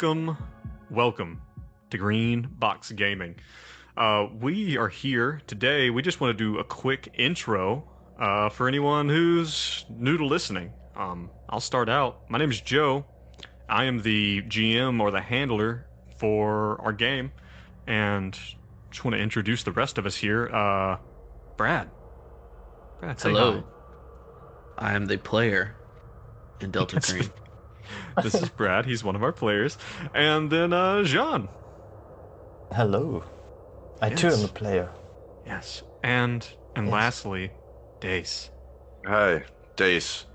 welcome, welcome to Green Box Gaming. Uh, we are here today. We just want to do a quick intro uh, for anyone who's new to listening. Um, I'll start out. My name is Joe. I am the GM or the handler for our game, and just want to introduce the rest of us here. Uh, Brad. Brad, say Hello. I am the player in Delta Green. Hi. This is Brad. He's one of our players, and then uh, Gian. Hello. I too am a player. Yes, and and Yes. lastly, Dace. Hi, Dace.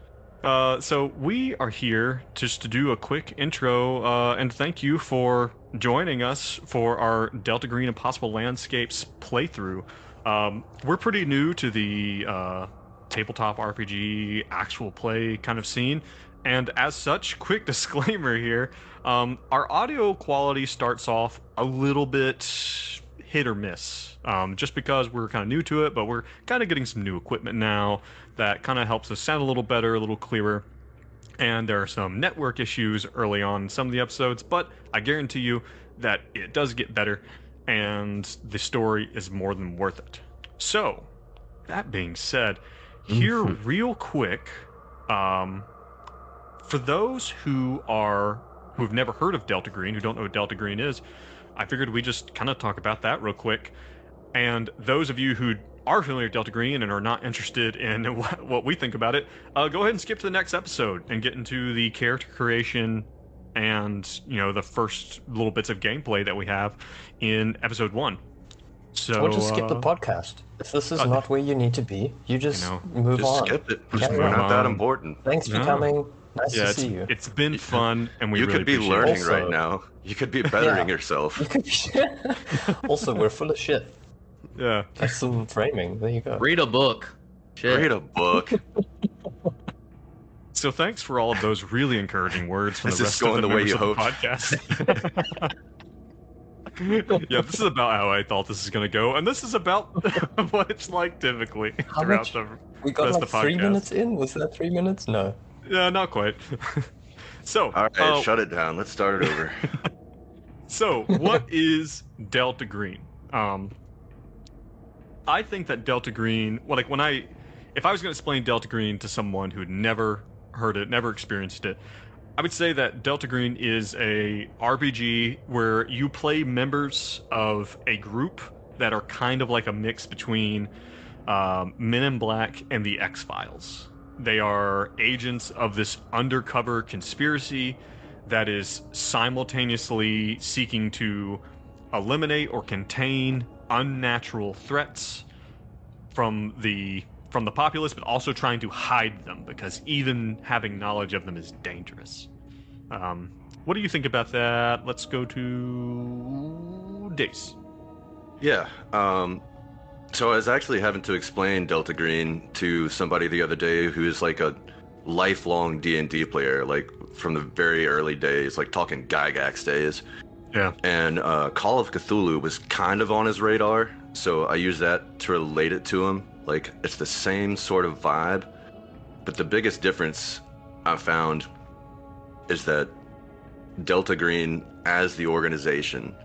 Uh, so we are here just to do a quick intro uh, and thank you for joining us for our Delta Green Impossible Landscapes playthrough. Um, we're pretty new to the uh, tabletop RPG actual play kind of scene, and as such, quick disclaimer here: um, our audio quality starts off a little bit hit or miss, um, just because we're kind of new to it, but we're kind of getting some new equipment now that kind of helps us sound a little better, a little clearer. And there are some network issues early on in some of the episodes, but I guarantee you that it does get better and the story is more than worth it. So, that being said, here real quick, um, for those who are who've never heard of Delta Green, who don't know what Delta Green is, I figured we just kind of talk about that real quick. And those of you who are familiar with Delta Green and are not interested in what, what we think about it, uh, go ahead and skip to the next episode and get into the character creation and you know the first little bits of gameplay that we have in episode one. So or just skip the uh, podcast. If this is uh, not where you need to be, you just know, move Just on. skip it. We're Carry not on. that important. Thanks for No. coming. Nice yeah, to it's, see you. it's been fun, and we you really could be learning Also- right now. You could be bettering Yeah. yourself. You could be- also, we're full of shit. Yeah. Excellent framing. There you go. Read a book. Shit. Read a book. So thanks for all of those really encouraging words from Is the rest of going the the way you of the podcast. yeah, this is about how I thought this is going to go, and this is about what it's like typically How throughout much- the. We got That's like the three minutes in. Was that three minutes? No. Yeah, not quite. so, All right, uh, shut it down. Let's start it over. So, what is Delta Green? Um, I think that Delta Green, well, like when I, if I was going to explain Delta Green to someone who had never heard it, never experienced it, I would say that Delta Green is a RPG where you play members of a group that are kind of like a mix between um, Men in Black and the X Files. They are agents of this undercover conspiracy that is simultaneously seeking to eliminate or contain unnatural threats from the from the populace but also trying to hide them because even having knowledge of them is dangerous um, what do you think about that let's go to dace yeah. Um. So I was actually having to explain Delta Green to somebody the other day who is like a lifelong D and D player, like from the very early days, like talking Gygax days. yeah and uh, Call of Cthulhu was kind of on his radar, so I used that to relate it to him. Like it's the same sort of vibe, but the biggest difference I found is that Delta Green, as the organization,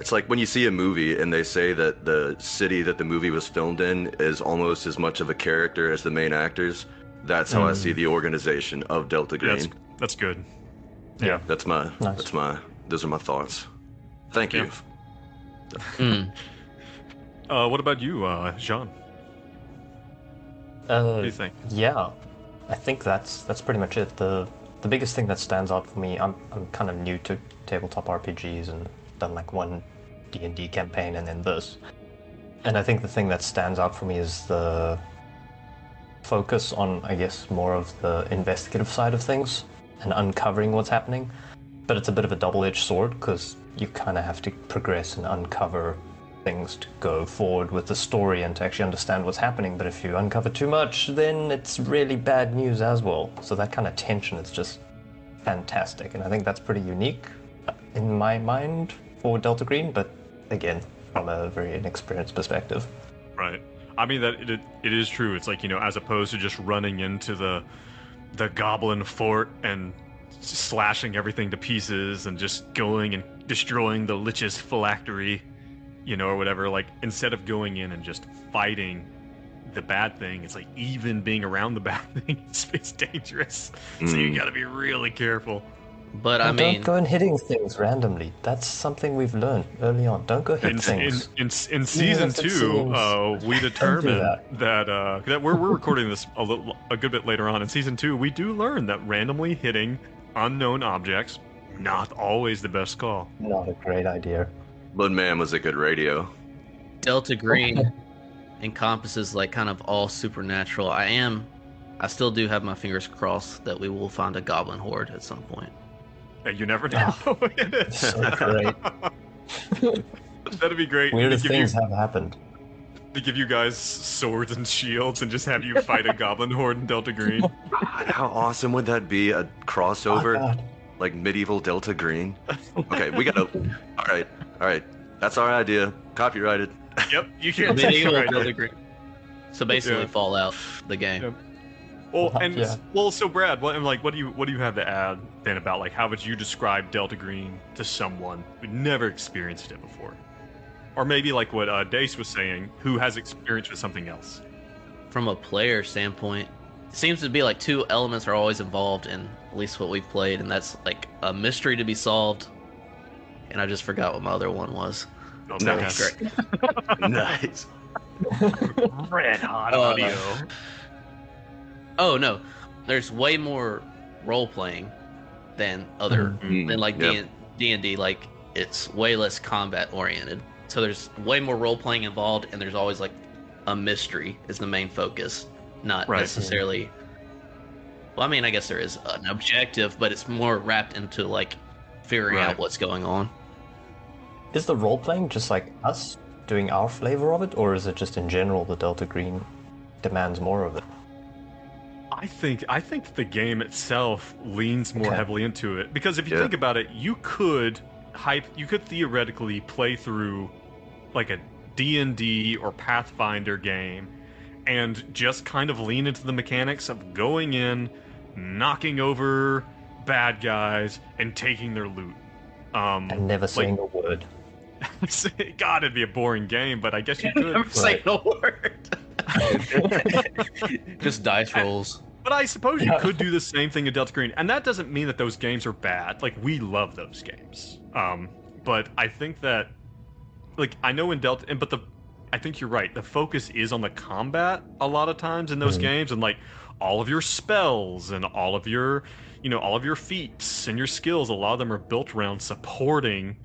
it's like when you see a movie and they say that the city that the movie was filmed in is almost as much of a character as the main actors. That's how I Mm. see the organization of Delta Green. that's, that's good yeah That's my. Nice. That's my. Those are my thoughts. Thank you. Yeah. Mm. uh, what about you uh, Gian Uh, what do you think Yeah, I think that's that's pretty much it. the The biggest thing that stands out for me, I'm I'm kind of new to tabletop RPGs and done like one D and D campaign and then this, and I think the thing that stands out for me is the focus on, I guess, more of the investigative side of things and uncovering what's happening. But it's a bit of a double-edged sword because you kind of have to progress and uncover things to go forward with the story and to actually understand what's happening. But if you uncover too much, then it's really bad news as well. So that kind of tension is just fantastic, and I think that's pretty unique in my mind for Delta Green. But again, from a very inexperienced perspective. Right. I mean that it, it is true. It's like you know, as opposed to just running into the the goblin fort and slashing everything to pieces and just going and destroying the lich's phylactery, you know, or whatever. Like instead of going in and just fighting the bad thing, it's like even being around the bad thing is, is dangerous. So you Mm. got to be really careful. But I Well, mean, don't go and hitting things randomly. That's something we've learned early on. Don't go hit In, in, things. in, in season two, uh, we determined that. that uh, that we're, we're recording this a little a good bit later on in season two. We do learn that randomly hitting unknown objects not always the best call. Not a great idea. But man, was it good radio. Delta Green encompasses like kind of all supernatural. I am, I still do have my fingers crossed that we will find a goblin horde at some point. Yeah, you never know. Oh. So great. That'd be great. Weirder to give, things you, have happened. to give you guys swords and shields and just have you fight a goblin horde in Delta Green. God, how awesome would that be? A Oh, crossover, God. like medieval Delta Green. Okay, we gotta. all right, all right. That's our idea. Copyrighted. Yep, you can't. Medieval right. Delta Green. So basically, Yeah. Fallout, the game. Yeah. Well, and Yeah. well, so Brad, what and like, what do you what do you have to add then about like how would you describe Delta Green to someone who never experienced it before, or maybe like what uh, Dace was saying, who has experience with something else? From a player standpoint, it seems to be like two elements are always involved in at least what we've played, and that's like a mystery to be solved. And I just forgot what my other one was. Oh, Nice. fantastic. nice. Red hot Uh, audio. Oh no, there's way more role playing than other Mm, than like yep. D and D. Like it's way less combat oriented. So there's way more role playing involved, and there's always like a mystery is the main focus, not Right. necessarily. Well, I mean, I guess there is an objective, but it's more wrapped into like figuring Right. out what's going on. Is the role playing just like us doing our flavor of it, or is it just in general the Delta Green demands more of it? I think I think the game itself leans more Okay. heavily into it because if you Yeah. think about it, you could hype you could theoretically play through like a D&D or Pathfinder game and just kind of lean into the mechanics of going in, knocking over bad guys and taking their loot. Um And never saying a word. God, it'd be a boring game, but I guess you could. I'm saying a word. Just dice rolls. But I suppose you could do the same thing in Delta Green, and that doesn't mean that those games are bad. Like we love those games. Um, but I think that, like, I know in Delta, and but the, I think you're right. The focus is on the combat a lot of times in those Mhm. games, and like all of your spells and all of your, you know, all of your feats and your skills. A lot of them are built around supporting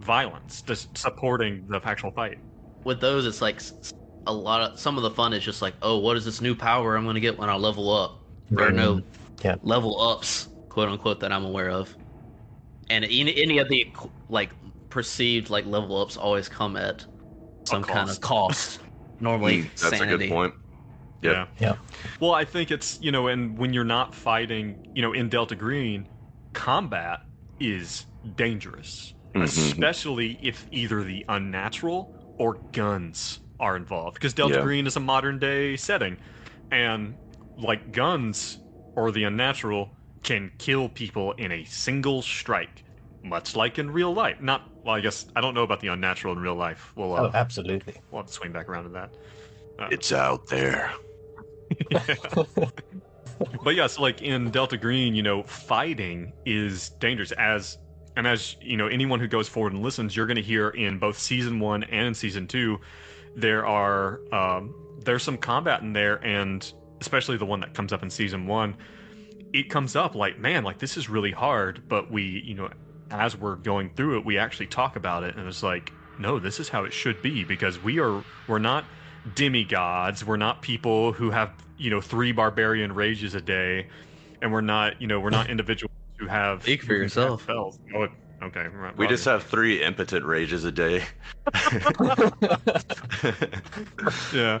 violence, just supporting the actual fight. with those it's like s- a lot of some of the fun is just like oh what is this new power i'm going to get when i level up there are no Yeah. level ups quote unquote that i'm aware of and any, any of the like perceived like level ups always come at some kind of cost normally Mm, that's sanity a good point. Yep. Yeah. Yeah. Well, I think it's, you know, and when you're not fighting, you know, in Delta Green, combat is dangerous, Mhm. especially if either the unnatural or guns are involved. Because Delta Yeah. Green is a modern day setting. And like guns or the unnatural can kill people in a single strike, much like in real life. Not, well, I guess, I don't know about the unnatural in real life. We'll, uh, Oh, absolutely. we'll have to swing back around to that. Uh, It's out there. but yeah, so like in Delta Green, you know, fighting is dangerous as and as you know, anyone who goes forward and listens, you're going to hear in both season one and in season two, there are um, there's some combat in there, and especially the one that comes up in season one, it comes up like, man, like this is really hard, but we, you know, as we're going through it, we actually talk about it, and it's like, no, this is how it should be because we are we're not demigods. We're not people who have, you know, three barbarian rages a day, and we're not, you know, we're not individuals who have. Speak for yourself. Spells. Oh, it- okay. right, We just have three impotent rages a day. yeah,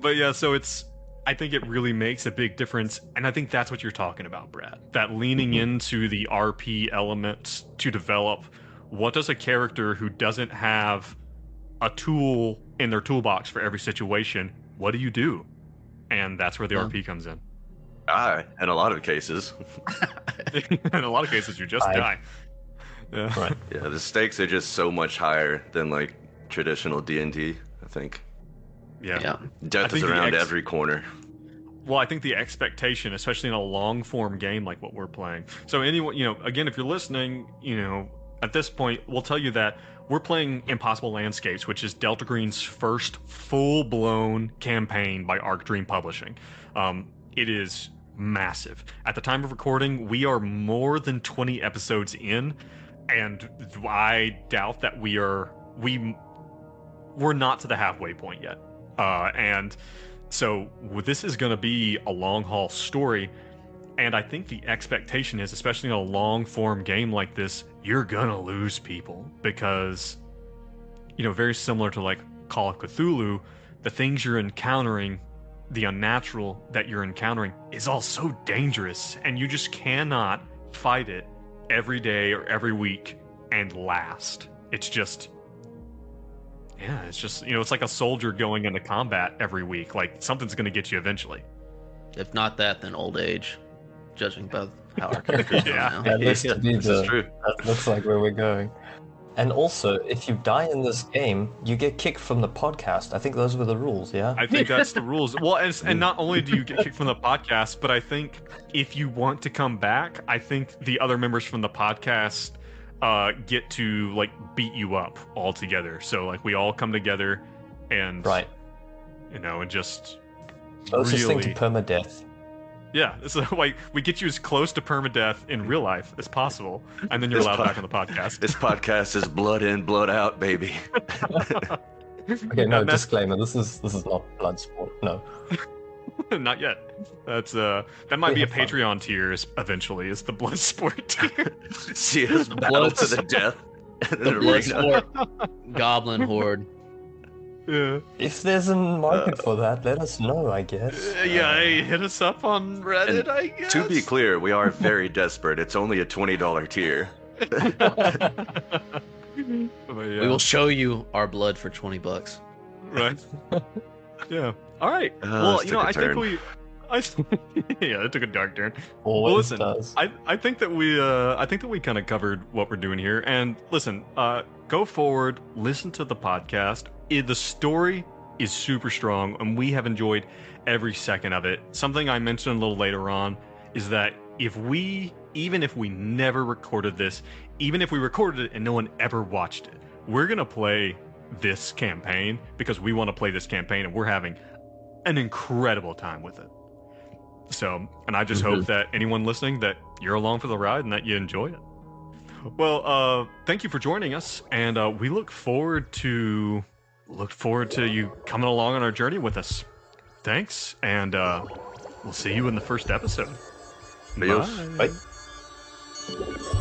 but yeah, so it's. I think it really makes a big difference, and I think that's what you're talking about, Brad. That leaning mm-hmm. into the RP elements to develop what does a character who doesn't have a tool in their toolbox for every situation, what do you do? And that's where the Yeah. RP mm. comes in. die in a lot of cases. in a lot of cases, you just I- die. Yeah. Right. Yeah, the stakes are just so much higher than like traditional D and D. I think yeah. Yeah. death is around ex- every corner. Well, I think the expectation, especially in a long form game like what we're playing. So anyone, you know, again, if you're listening, you know, at this point, we'll tell you that we're playing Impossible Landscapes, which is Delta Green's first full blown campaign by Arc Dream Publishing. Um, it is massive. At the time of recording, we are more than 20 episodes in, and I doubt that we are we we're not to the halfway point yet. Uh, and so this is going to be a long haul story, and I think the expectation is, especially in a long form game like this, you're gonna lose people because, you know, very similar to like Call of Cthulhu, the things you're encountering, the unnatural that you're encountering, is all so dangerous, and you just cannot fight it every day or every week and last. It's just yeah, it's just you know, it's like a soldier going into combat every week. Like something's gonna get you eventually. If not that, then old age, judging by how our characters Yeah. are now. That looks to be this is the, true. that looks like where we're going. And also, if you die in this game, you get kicked from the podcast. I think those were the rules, yeah? I think that's the rules. Well, and, and not only do you get kicked from the podcast, but I think if you want to come back, I think the other members from the podcast uh, get to like beat you up all together. So like we all come together and Right. you know, and just Closest really, thing to permadeath. Yeah. So like we get you as close to permadeath in real life as possible, and then you're This allowed po- back on the podcast. This podcast is blood in, blood out, baby. Okay, no That disclaimer. This is this is not blood sport. No. Not yet. That's uh that might We be a have fun. Patreon tier is eventually is the blood sport tier. See us battle to the death. The blood sport goblin horde. Yeah. If there's a market Uh, for that, let us know. I guess. Uh, yeah, hey, hit us up on Reddit, I guess. To be clear, we are very desperate. It's only a twenty dollar tier. But yeah, We will show you our blood for twenty bucks. right. yeah. All right. Uh, well, you know, took a I think we. I yeah, it took a dark turn. Always listen, does. I, I think that we uh I think that we kind of covered what we're doing here. And listen, uh go forward, listen to the podcast. I the story is super strong and we have enjoyed every second of it. Something I mentioned a little later on is that if we even if we never recorded this, even if we recorded it and no one ever watched it, we're going to play this campaign because we want to play this campaign and we're having an incredible time with it. So, and I just hope that anyone listening that you're along for the ride and that you enjoy it. Well, uh, thank you for joining us, and uh, we look forward to look forward to you coming along on our journey with us. Thanks, and uh, we'll see you in the first episode. Adios. Bye. Bye.